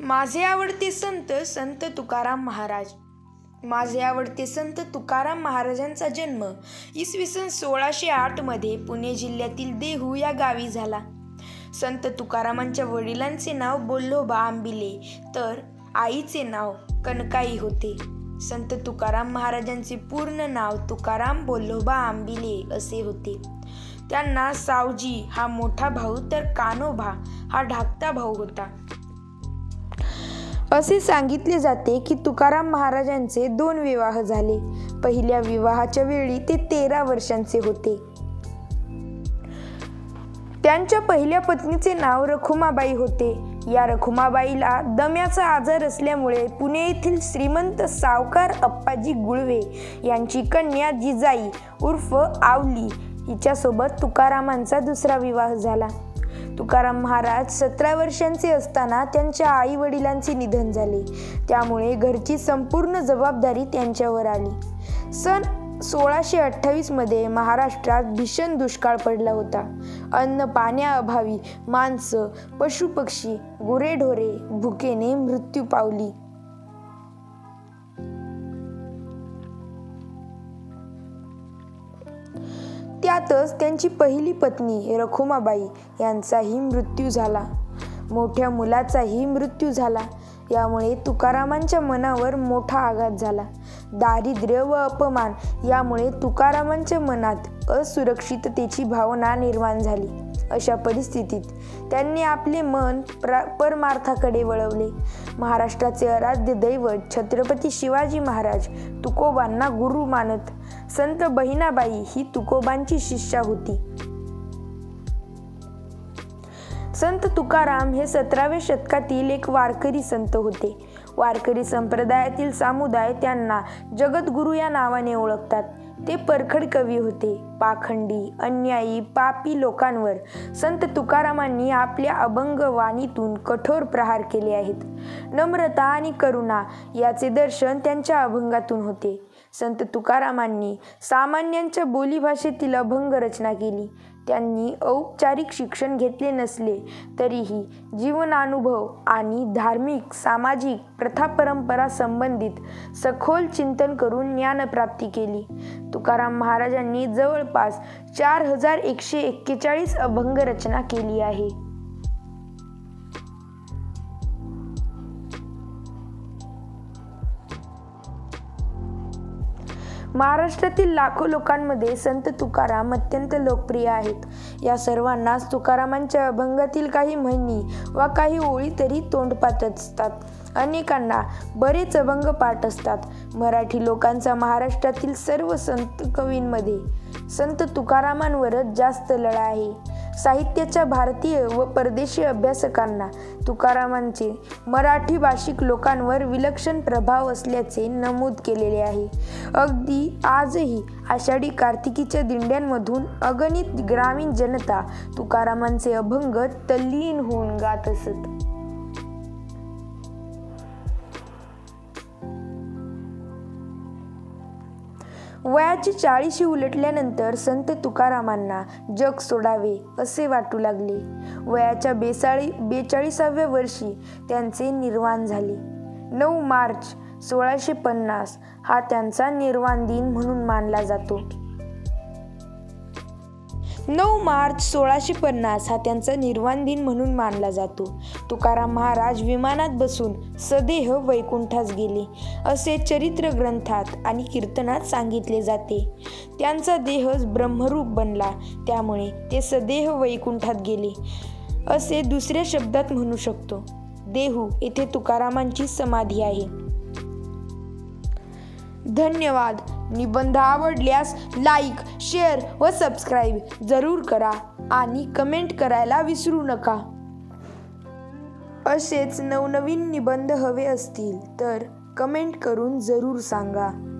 माझे आवडते संत संत तुकाराम महाराज. माझे आवडते संत तुकाराम महाराजांचा जन्म इसवी सन सोळाशे आठमध्ये पुणे जिल्ह्यातील देहू या गावी झाला. संत तुकारामांच्या वडिलांचे नाव बोल्लोबा आंबिले तर आईचे नाव कनकाई होते. संत तुकाराम महाराजांचे पूर्ण नाव तुकाराम बोल्लोबा आंबिले असे होते. त्यांना सावजी हा मोठा भाऊ तर कानोबा हा ढाकता भाऊ होता. असे सांगितले जाते की तुकाराम महाराजांचे दोन विवाह झाले. पहिल्या विवाहाच्या वेळी ते तेरा वर्षांचे होते. त्यांच्या पहिल्या पत्नीचे नाव रखुमाबाई होते. या रखुमाबाईला दम्याचा आजार असल्यामुळे पुणे येथील श्रीमंत सावकार अप्पाजी गुळवे यांची कन्या जिजाई उर्फ आवली. हिच्यासोबत तुकारामांचा दुसरा विवाह झाला. तुकाराम महाराज सतरा वर्षांचे असताना त्यांच्या आई वडिलांचे निधन झाले. त्यामुळे घरची संपूर्ण जबाबदारी त्यांच्यावर आली. सन सोळाशे अठ्ठावीसमध्ये महाराष्ट्रात भीषण दुष्काळ पडला होता. अन्न पाण्याअभावी माणसं पशुपक्षी गुरेढोरे भुकेने मृत्यू पावली. त्यातच त्यांची पहिली पत्नी रखुमाबाई यांचाही मृत्यू झाला. मोठ्या मुलाचाही मृत्यू झाला. यामुळे तुकारामांच्या मनावर मोठा आघात झाला. दारिद्र्य व अपमान यामुळे तुकारामांच्या मनात असुरक्षिततेची भावना निर्माण झाली. अशा परिस्थितीत त्यांनी आपले मन प्रा परमार्थाकडे वळवले. महाराष्ट्राचे आराध्य दैवत छत्रपती शिवाजी महाराज तुकोबांना गुरु मानत संत बहिणाबाई ही तुकोबांची शिष्या होती. संत तुकाराम हे सतराव्या शतकातील एक वारकरी संत होते. वारकरी संप्रदायातील समुदाय त्यांना जगद्गुरू या नावाने ओळखतात. ते परखड कवी होते. पाखंडी अन्यायी पापी लोकांवर संत तुकारामांनी आपल्या अभंग वाणीतून कठोर प्रहार केले आहेत. नम्रता आणि करुणा याचे दर्शन त्यांच्या अभंगातून होते. संत तुकारामांनी सामान्यांच्या बोलीभाषेतील अभंग रचना केली. त्यांनी औपचारिक शिक्षण घेतले नसले तरीही जीवनानुभव आणि धार्मिक सामाजिक प्रथा परंपरा संबंधित सखोल चिंतन करून ज्ञानप्राप्ती केली. तुकाराम महाराजांनी जवळपास चार हजार एकशे एक्केचाळीस अभंग रचना केली आहे. महाराष्ट्रातील लाखो लोकांमध्ये संत तुकाराम अत्यंत लोकप्रिय आहेत. या सर्वांनाच तुकारामांच्या अभंगातील काही म्हणी वा काही ओळी तरी तोंडपात असतात. अनेकांना बरेच अभंग पाठ असतात. मराठी लोकांचा महाराष्ट्रातील सर्व संत कवींमध्ये संत तुकारामांवरच जास्त लढा आहे. साहित्याच्या भारतीय व परदेशी अभ्यासकांना तुकारामांचे मराठी भाषिक लोकांवर विलक्षण प्रभाव असल्याचे नमूद केलेले आहे. अगदी आजही आषाढी कार्तिकीच्या दिंड्यांमधून अगणित ग्रामीण जनता तुकारामांचे अभंग तल्लीन होऊन गात असत. वयाची चाळीशी उलटल्यानंतर संत तुकारामांना जग सोडावे असे वाटू लागले. वयाच्या बेसाळी बेचाळीसाव्या वर्षी त्यांचे निर्वाण झाले. नऊ मार्च सोळाशे पन्नास हा त्यांचा निर्वाण दिन म्हणून मानला जातो. नऊ मार्च सोळाशे पन्नास हा त्यांचा निर्वाण दिन म्हणून मानला जातो. तुकाराम महाराज विमानात बसून सदेह वैकुंठास गेले. असे चरित्र ग्रंथात आणि कीर्तनात सांगितले जाते. त्यांचा देहच ब्रह्मरूप बनला. त्यामुळे ते सदेह वैकुंठात गेले. असे दुसऱ्या शब्दात म्हणू शकतो. देहू येथे तुकारामांची समाधी आहे. धन्यवाद. निबंध आवडल्यास लाईक शेअर व सबस्क्राईब जरूर करा आणि कमेंट करायला विसरू नका. असेच नवनवीन निबंध हवे असतील तर कमेंट करून जरूर सांगा.